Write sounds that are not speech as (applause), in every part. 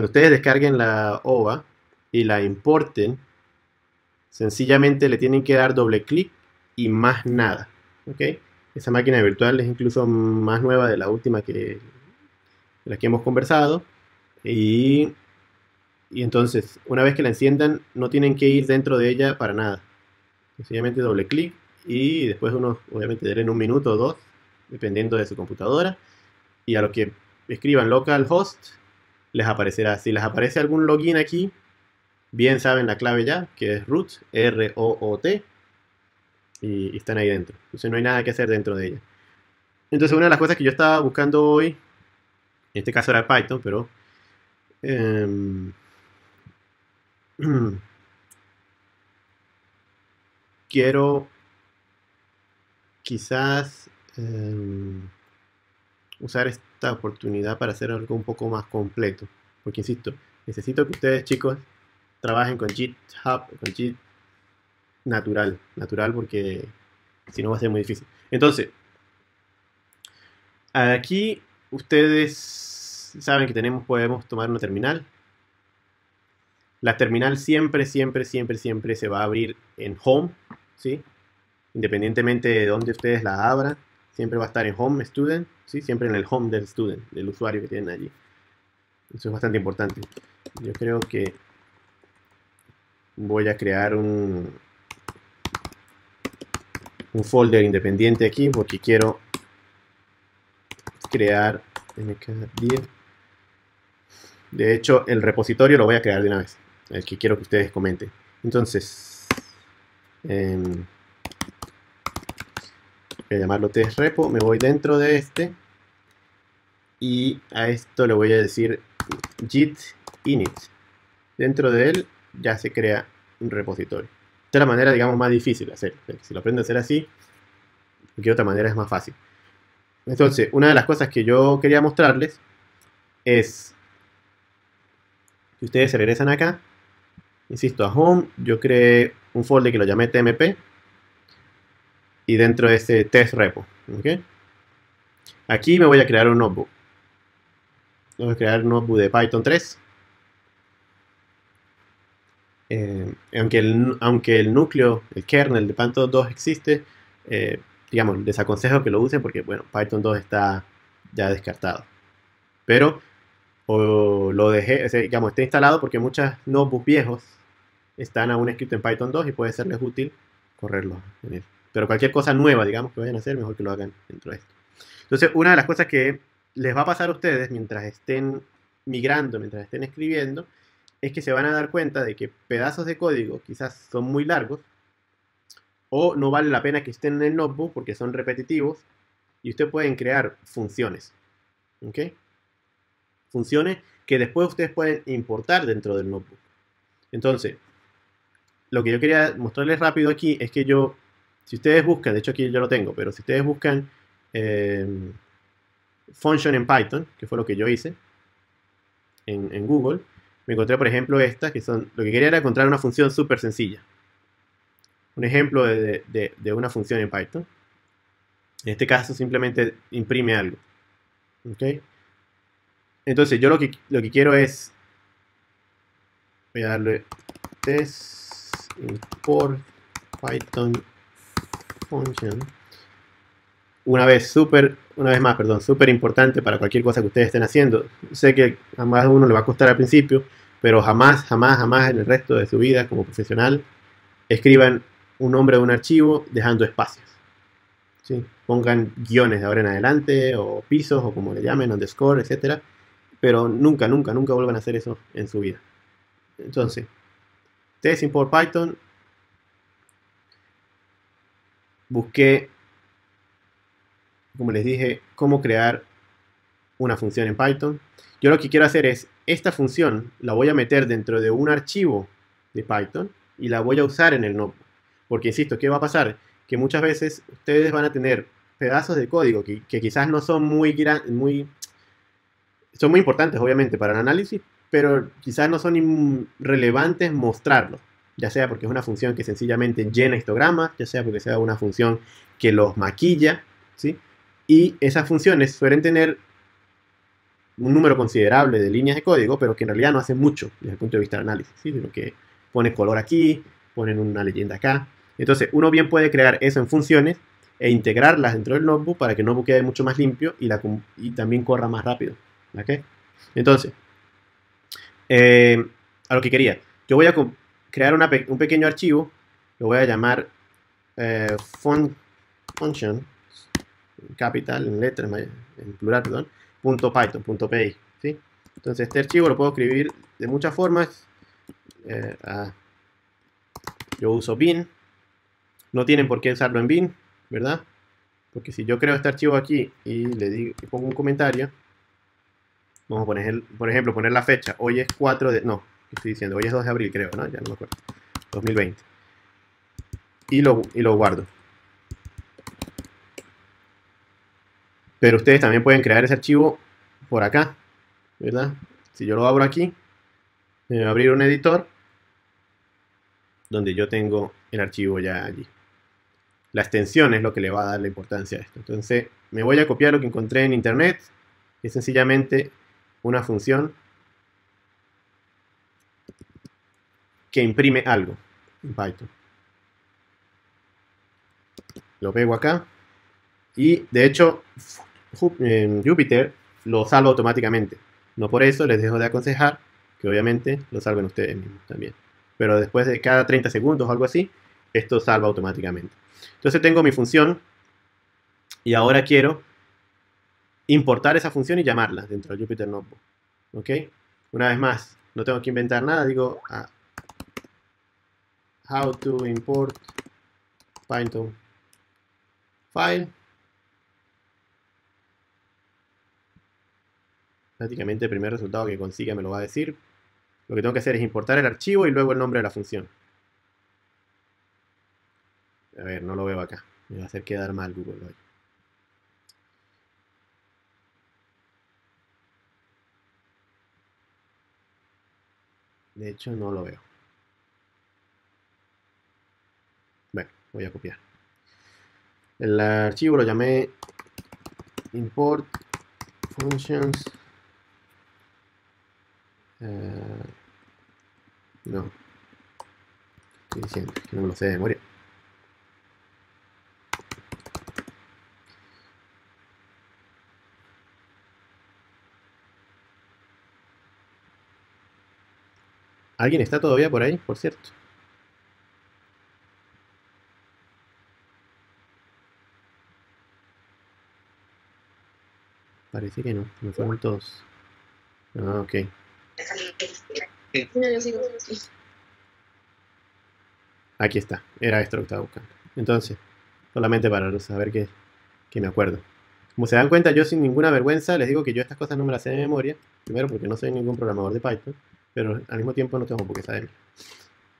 cuando ustedes descarguen la OVA y la importen, sencillamente le tienen que dar doble clic y más nada. ¿ok? Esa máquina virtual es incluso más nueva de la última que la que hemos conversado. Y, y entonces, una vez que la enciendan, no tienen que ir dentro de ella para nada. Sencillamente doble clic y después uno, obviamente, en un minuto o dos, dependiendo de su computadora. Y a lo que escriban localhost, les aparecerá. Si les aparece algún login aquí, bien saben la clave ya, que es root, R-O-O-T, y, están ahí dentro. Entonces no hay nada que hacer dentro de ella. Entonces una de las cosas que yo estaba buscando hoy, en este caso era Python, pero... Em, (clears throat) quiero quizás em, usar esta oportunidad para hacer algo un poco más completo. Porque insisto, necesito que ustedes chicos trabajen con GitHub, con Git natural, natural porque si no va a ser muy difícil. Entonces, aquí ustedes saben que tenemos, podemos tomar una terminal. La terminal siempre, siempre, siempre, siempre se va a abrir en home, ¿sí? Independientemente de dónde ustedes la abran, siempre va a estar en home student, ¿sí? Siempre en el home del student, del usuario que tienen allí. Eso es bastante importante. Yo creo que voy a crear un, un folder independiente aquí porque quiero crear de hecho el repositorio lo voy a crear de una vez el que quiero que ustedes comenten entonces em, voy a llamarlo test repo me voy dentro de este y a esto le voy a decir git init dentro de él ya se crea un repositorio esta es la manera, digamos, más difícil de hacer. Si lo aprende a hacer así, de otra manera es más fácil. Entonces, una de las cosas que yo quería mostrarles es que ustedes se regresan acá, insisto, a Home, yo creé un folder que lo llamé TMP y dentro de ese test repo. Aquí me voy a crear un notebook. Voy a crear un notebook de Python 3 eh, aunque, el, aunque el núcleo, el kernel de Python 2 existe, eh, digamos, desaconsejo que lo usen porque, bueno, Python 2 está ya descartado. Pero o lo dejé, digamos, está instalado porque muchos notebooks viejos están aún escritos en Python 2 y puede serles útil correrlo en él. Pero cualquier cosa nueva, digamos, que vayan a hacer, mejor que lo hagan dentro de esto. Entonces, una de las cosas que les va a pasar a ustedes mientras estén migrando, mientras estén escribiendo, es que se van a dar cuenta de que pedazos de código quizás son muy largos o no vale la pena que estén en el notebook porque son repetitivos y ustedes pueden crear funciones. ¿Ok? Funciones que después ustedes pueden importar dentro del notebook. Entonces, lo que yo quería mostrarles rápido aquí es que yo, si ustedes buscan, de hecho aquí yo lo tengo, pero si ustedes buscan eh, function en Python, que fue lo que yo hice en Google, me encontré, por ejemplo, esta, que son, lo que quería era encontrar una función súper sencilla. Un ejemplo de, una función en Python. En este caso, simplemente imprime algo. ¿Ok? Entonces, yo lo que, lo que quiero es, voy a darle test import python una vez súper, una vez más, perdón, súper importante para cualquier cosa que ustedes estén haciendo. Sé que a más uno le va a costar al principio, pero jamás, jamás, jamás en el resto de su vida como profesional escriban un nombre de un archivo dejando espacios. ¿sí? Pongan guiones de ahora en adelante, o pisos, o como le llamen, underscore, etc. Pero nunca, nunca, nunca vuelvan a hacer eso en su vida. Entonces, test import Python. Busqué, como les dije, cómo crear una función en Python. Yo lo que quiero hacer es esta función la voy a meter dentro de un archivo de Python y la voy a usar en el notebook. Porque insisto, ¿qué va a pasar? Que muchas veces ustedes van a tener pedazos de código que, quizás no son muy, muy, son muy importantes obviamente para el análisis, pero quizás no son relevantes mostrarlos. Ya sea porque es una función que sencillamente llena histogramas, ya sea porque sea una función que los maquilla, ¿sí? Y esas funciones suelen tener un número considerable de líneas de código, pero que en realidad no hace mucho desde el punto de vista del análisis, ¿sí? sino que pone color aquí, ponen una leyenda acá. Entonces, uno bien puede crear eso en funciones e integrarlas dentro del notebook para que el notebook quede mucho más limpio y, también corra más rápido. Entonces, eh, a lo que quería, yo voy a crear un pequeño archivo, lo voy a llamar eh, function, capital, en letras, en plural, perdón, punto .python, punto .py, ¿sí? Entonces este archivo lo puedo escribir de muchas formas. Eh, yo uso bin. No tienen por qué usarlo en bin, ¿verdad? Porque si yo creo este archivo aquí y le digo, pongo un comentario, vamos a poner, por ejemplo, poner la fecha. Hoy es 4 de, no, estoy diciendo? Hoy es 2 de abril, creo, ¿no? Ya no me acuerdo. 2020. Y lo, y lo guardo. Pero ustedes también pueden crear ese archivo por acá, ¿verdad? Si yo lo abro aquí, me va a abrir un editor donde yo tengo el archivo ya allí. La extensión es lo que le va a dar la importancia a esto. Entonces, me voy a copiar lo que encontré en internet. Es sencillamente una función que imprime algo en Python. Lo pego acá. Y de hecho, Jupyter lo salvo automáticamente. No por eso les dejo de aconsejar que obviamente lo salven ustedes mismos también. Pero después de cada 30 segundos o algo así, esto salva automáticamente. Entonces tengo mi función y ahora quiero importar esa función y llamarla dentro de Jupyter Notebook. ¿Ok? Una vez más, no tengo que inventar nada, digo ah, how to import Python file prácticamente el primer resultado que consiga me lo va a decir. Lo que tengo que hacer es importar el archivo y luego el nombre de la función. A ver, no lo veo acá. Me va a hacer quedar mal Google hoy. De hecho, no lo veo. Bueno, voy a copiar. El archivo lo llamé import functions Uh, no. Estoy diciendo que no me lo sé de memoria. ¿Alguien está todavía por ahí, por cierto? Parece que no, me fueron todos. Ah, ok. Aquí está, era esto lo que estaba buscando. Entonces, solamente para saber que, que me acuerdo. Como se dan cuenta, yo sin ninguna vergüenza les digo que yo estas cosas no me las sé de memoria. Primero porque no soy ningún programador de Python, pero al mismo tiempo no tengo por qué saber.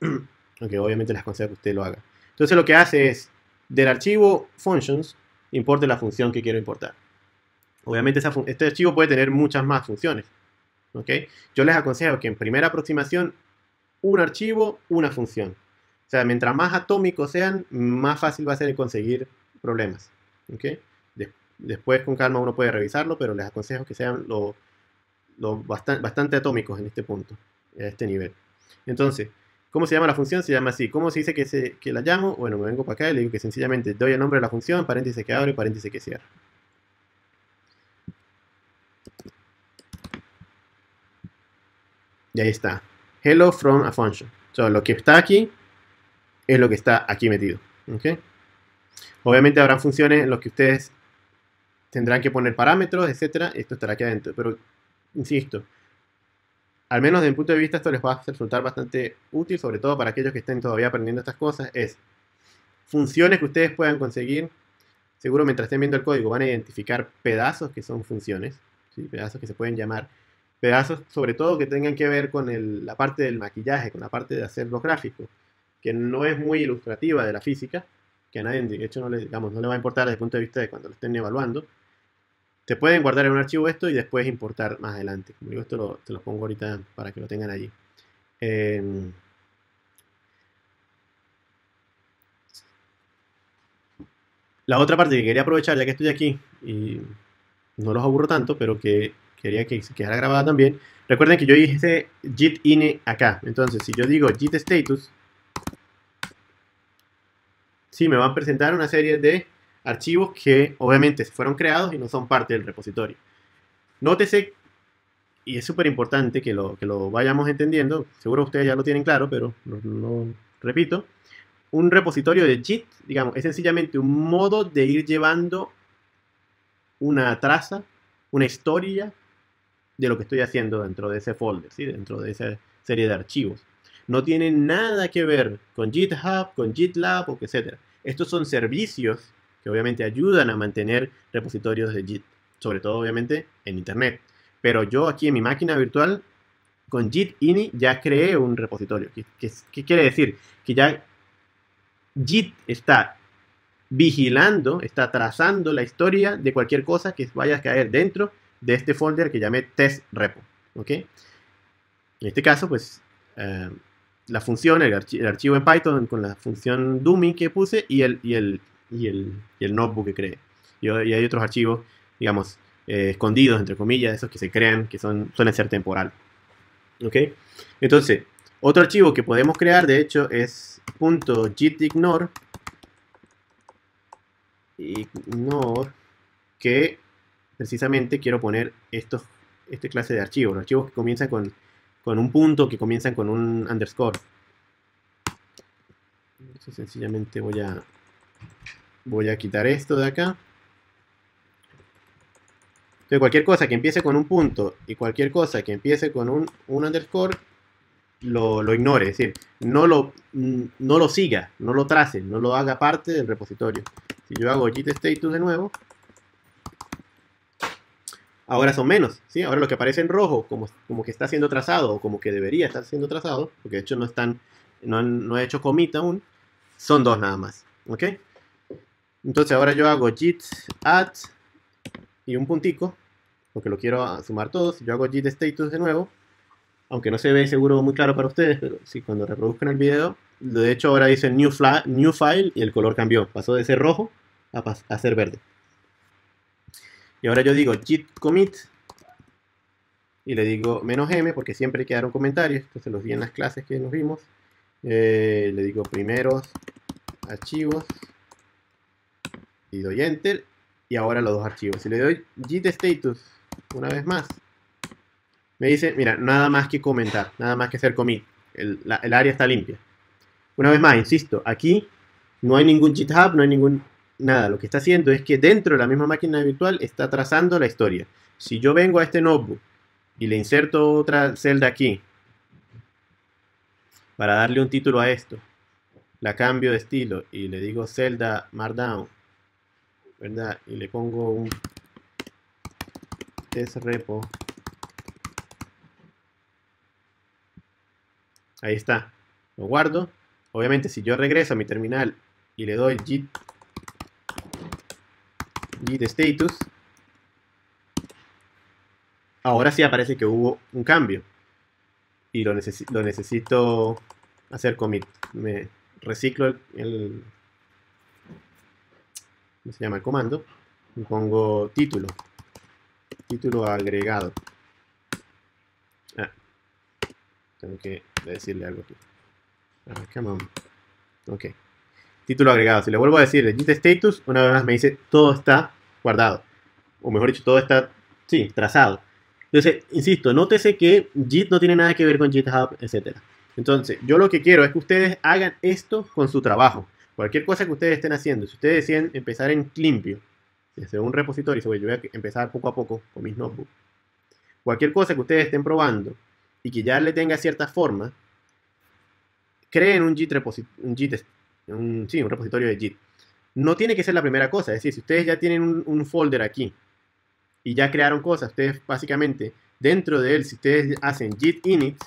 (clears throat) Aunque obviamente les aconsejo que usted lo haga. Entonces lo que hace es, del archivo functions, importe la función que quiero importar. Obviamente este archivo puede tener muchas más funciones. Yo les aconsejo que en primera aproximación, un archivo, una función. O sea, mientras más atómicos sean, más fácil va a ser conseguir problemas. después con calma uno puede revisarlo, pero les aconsejo que sean lo, bastante, atómicos en este punto, a este nivel. Entonces, ¿cómo se llama la función? Se llama así. ¿Cómo se dice que, se, que la llamo? Bueno, me vengo para acá y le digo que sencillamente doy el nombre de la función, paréntesis que abre, paréntesis que cierra. Y ahí está. Hello from a function. So, lo que está aquí es lo que está aquí metido. ¿okay? Obviamente habrá funciones en las que ustedes tendrán que poner parámetros, etcétera. Esto estará aquí adentro. Pero, insisto, al menos desde mi punto de vista, esto les va a resultar bastante útil, sobre todo para aquellos que estén todavía aprendiendo estas cosas. Es funciones que ustedes puedan conseguir. Seguro mientras estén viendo el código van a identificar pedazos que son funciones, pedazos que se pueden llamar pedazos, sobre todo que tengan que ver con la parte del maquillaje, con la parte de hacer los gráficos, que no es muy ilustrativa de la física, que a nadie, de hecho, no le, digamos, no le va a importar desde el punto de vista de cuando lo estén evaluando. Te pueden guardar en un archivo esto y después importar más adelante. Como digo, esto lo, te lo pongo ahorita para que lo tengan allí. Em, la otra parte que quería aprovechar, ya que estoy aquí, y no los aburro tanto, pero que quería que se quedara grabada también. Recuerden que yo hice git ini acá. Entonces, si yo digo git status, sí me van a presentar una serie de archivos que obviamente fueron creados y no son parte del repositorio. Nótese, y es súper importante que lo, que lo vayamos entendiendo, seguro ustedes ya lo tienen claro, pero lo, repito, un repositorio de Git, digamos, es sencillamente un modo de ir llevando una traza, una historia de lo que estoy haciendo dentro de ese folder, ¿sí? dentro de esa serie de archivos. No tiene nada que ver con GitHub, con GitLab, o etc. Estos son servicios que obviamente ayudan a mantener repositorios de Git, sobre todo obviamente en Internet. Pero yo aquí en mi máquina virtual, con Git ini, ya creé un repositorio. ¿Qué, quiere decir? Que ya Git está vigilando, está trazando la historia de cualquier cosa que vaya a caer dentro de este folder que llamé test repo. ¿ok? En este caso, pues, eh, la función, el, archivo en Python con la función dummy que puse y el, y el, y el, y el notebook que creé. Y, hay otros archivos, digamos, eh, escondidos, entre comillas, esos que se crean, que son, suelen ser temporal. ¿Ok? Entonces, otro archivo que podemos crear, de hecho, es .gitignore ignore que precisamente quiero poner estos, este clase de archivos, archivos que comienzan con, con un punto, que comienzan con un underscore. Sencillamente voy a voy a quitar esto de acá. Entonces cualquier cosa que empiece con un punto y cualquier cosa que empiece con un, un underscore, lo, lo, ignore, es decir, no lo, no lo siga, no lo trace, no lo haga parte del repositorio. Si yo hago git status de nuevo, ahora son menos, ¿sí? Ahora lo que aparece en rojo, como, como que está siendo trazado, o como que debería estar siendo trazado, porque de hecho no están, no, han, no he hecho commit aún, son dos nada más, ¿ok? Entonces ahora yo hago git add y un puntico, porque lo quiero sumar todos. Yo hago git status de nuevo, aunque no se ve seguro muy claro para ustedes, pero sí, cuando reproduzcan el video, de hecho ahora dice new, new file y el color cambió, pasó de ser rojo a ser verde. Y ahora yo digo git commit y le digo menos m porque siempre quedaron comentarios, esto se los di en las clases que nos vimos. Eh, le digo primeros archivos y doy enter y ahora los dos archivos. Si le doy git status una vez más, me dice, mira, nada más que comentar, nada más que hacer commit. El, área está limpia. Una vez más, insisto, aquí no hay ningún GitHub, no hay ningún nada. Lo que está haciendo es que dentro de la misma máquina virtual está trazando la historia. Si yo vengo a este notebook y le inserto otra celda aquí para darle un título a esto, la cambio de estilo y le digo celda markdown ¿verdad? Y le pongo un test repo. Ahí está. Lo guardo. Obviamente si yo regreso a mi terminal y le doy git, git status, ahora sí aparece que hubo un cambio. Y lo, lo necesito hacer commit. Me reciclo el se llama el comando? Y pongo título. Título agregado. Ah, tengo que decirle algo aquí. Ah, come on. Título agregado. Si le vuelvo a decir git status, una vez más me dice todo está guardado. O mejor dicho, todo está, sí, trazado. Entonces, insisto, nótese que Git no tiene nada que ver con GitHub, etc. Entonces, yo lo que quiero es que ustedes hagan esto con su trabajo. Cualquier cosa que ustedes estén haciendo, si ustedes deciden empezar en limpio, desde un repositorio, yo voy a empezar poco a poco con mis notebooks. Cualquier cosa que ustedes estén probando y que ya le tenga cierta forma, creen un Git, un, Git un, sí, un repositorio de Git. No tiene que ser la primera cosa, es decir, si ustedes ya tienen un, folder aquí y ya crearon cosas, ustedes básicamente dentro de él, si ustedes hacen git init,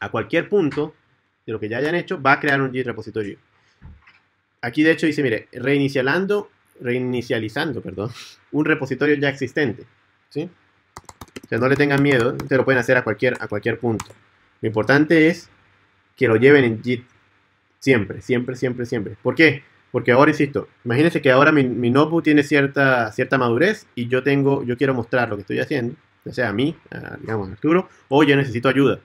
a cualquier punto de lo que ya hayan hecho, va a crear un git repositorio. Aquí de hecho dice, mire, reinicializando, reinicializando, perdón, (laughs) un repositorio ya existente. ¿sí? No le tengan miedo, ustedes lo pueden hacer a cualquier, a cualquier punto. Lo importante es que lo lleven en Git siempre, siempre, siempre, siempre. ¿Por qué? Porque ahora, insisto, imagínense que ahora mi, notebook tiene cierta, cierta madurez y yo tengo, yo quiero mostrar lo que estoy haciendo. ya sea a mí, digamos a Arturo, o yo necesito ayuda.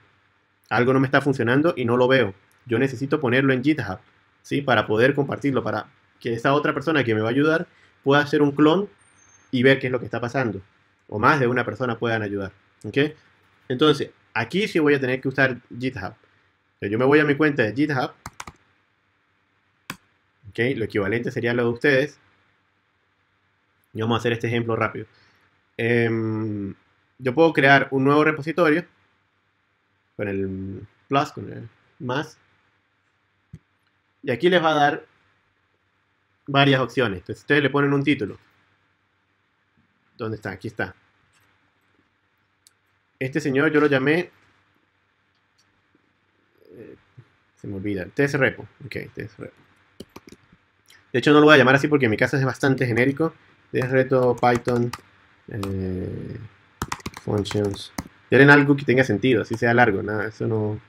Algo no me está funcionando y no lo veo. Yo necesito ponerlo en GitHub, ¿sí? Para poder compartirlo, para que esa otra persona que me va a ayudar pueda hacer un clon y ver qué es lo que está pasando. O más de una persona puedan ayudar. ¿Ok? Entonces, aquí sí voy a tener que usar GitHub. Yo me voy a mi cuenta de GitHub. Lo equivalente sería lo de ustedes. Y vamos a hacer este ejemplo rápido. Em, yo puedo crear un nuevo repositorio con el plus, con el más. Y aquí les va a dar varias opciones. Entonces ustedes le ponen un título. ¿Dónde está? Aquí está. Este señor yo lo llamé... Eh, se me olvida. TSRepo. Ok, TSRepo. De hecho no lo voy a llamar así porque en mi caso es bastante genérico. TSRepo, Python, eh, Functions. Quieren algo que tenga sentido, así sea largo. Nada, eso no,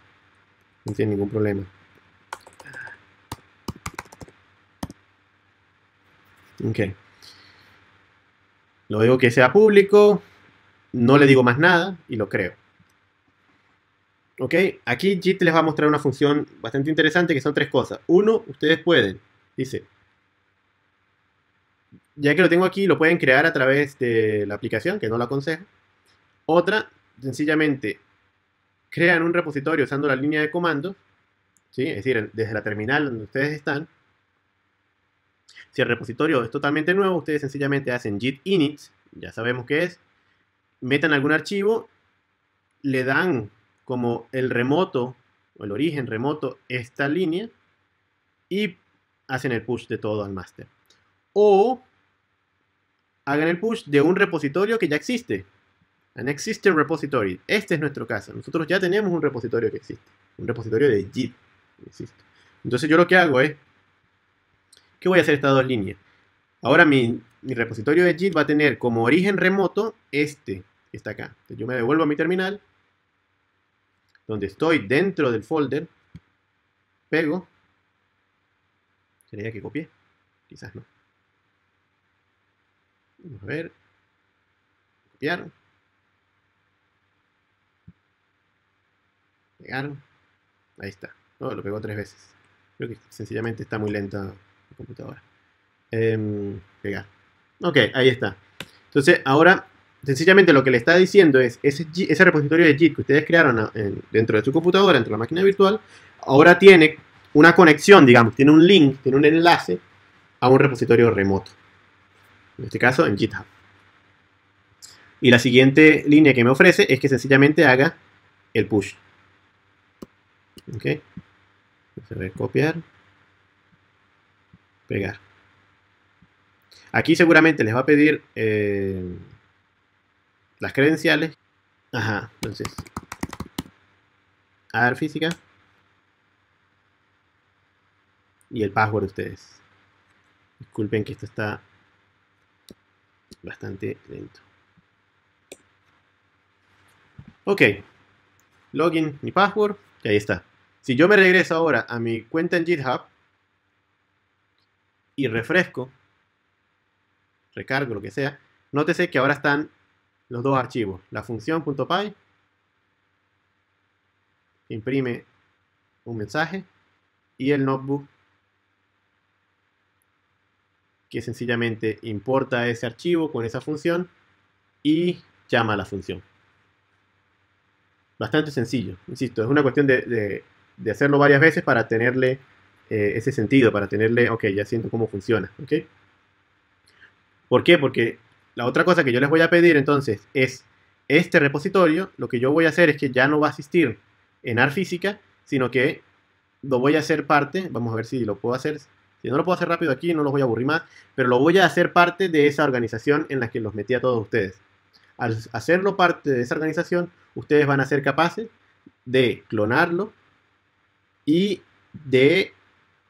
no tiene ningún problema. Ok. Lo digo que sea público, no le digo más nada y lo creo. Ok, aquí JIT les va a mostrar una función bastante interesante que son tres cosas. Uno, ustedes pueden, dice, ya que lo tengo aquí, lo pueden crear a través de la aplicación, que no lo aconsejo. Otra, sencillamente, crean un repositorio usando la línea de comando, ¿sí? es decir, desde la terminal donde ustedes están, si el repositorio es totalmente nuevo, ustedes sencillamente hacen git init, ya sabemos qué es, metan algún archivo, le dan como el remoto o el origen remoto esta línea y hacen el push de todo al master. O hagan el push de un repositorio que ya existe. An existing repository. Este es nuestro caso. Nosotros ya tenemos un repositorio que existe. Un repositorio de Git. Entonces yo lo que hago es ¿Qué voy a hacer estas dos líneas? Ahora mi, repositorio de Git va a tener como origen remoto este está acá. Entonces yo me devuelvo a mi terminal, donde estoy dentro del folder, pego, sería que copié, quizás no. Vamos a ver, copiar, pegar, ahí está, oh, lo pegó tres veces. Creo que sencillamente está muy lenta computadora. Em, pegar. Ok, ahí está. Entonces, ahora, sencillamente lo que le está diciendo es, ese, ese repositorio de JIT que ustedes crearon dentro de su computadora, dentro de la máquina virtual, ahora tiene una conexión, digamos, tiene un link, tiene un enlace a un repositorio remoto. En este caso, en GitHub. Y la siguiente línea que me ofrece es que sencillamente haga el push. Ok. Se va a copiar pegar. Aquí seguramente les va a pedir eh, las credenciales. Ajá, entonces. A dar física. Y el password de ustedes. Disculpen que esto está bastante lento. Ok. Login, mi password. Y ahí está. Si yo me regreso ahora a mi cuenta en GitHub, y refresco, recargo, lo que sea, nótese que ahora están los dos archivos, la función .py, imprime un mensaje, y el notebook, que sencillamente importa ese archivo con esa función y llama a la función. Bastante sencillo, insisto, es una cuestión de, de hacerlo varias veces para tenerle eh, ese sentido, para tenerle, ok, ya siento cómo funciona, ok. ¿Por qué? Porque la otra cosa que yo les voy a pedir entonces es este repositorio, lo que yo voy a hacer es que ya no va a asistir en AR física, sino que lo voy a hacer parte, vamos a ver si lo puedo hacer, si no lo puedo hacer rápido aquí, no los voy a aburrir más, pero lo voy a hacer parte de esa organización en la que los metí a todos ustedes. Al hacerlo parte de esa organización, ustedes van a ser capaces de clonarlo y de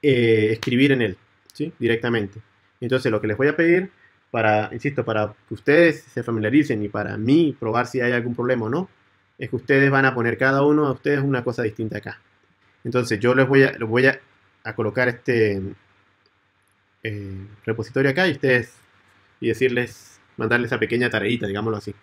eh, escribir en él, ¿sí? Directamente. Entonces lo que les voy a pedir, para, insisto, para que ustedes se familiaricen y para mí probar si hay algún problema o no, es que ustedes van a poner cada uno de ustedes una cosa distinta acá. Entonces yo les voy a, les voy a, colocar este eh, repositorio acá y ustedes y decirles, mandarles esa pequeña tareita, digámoslo así.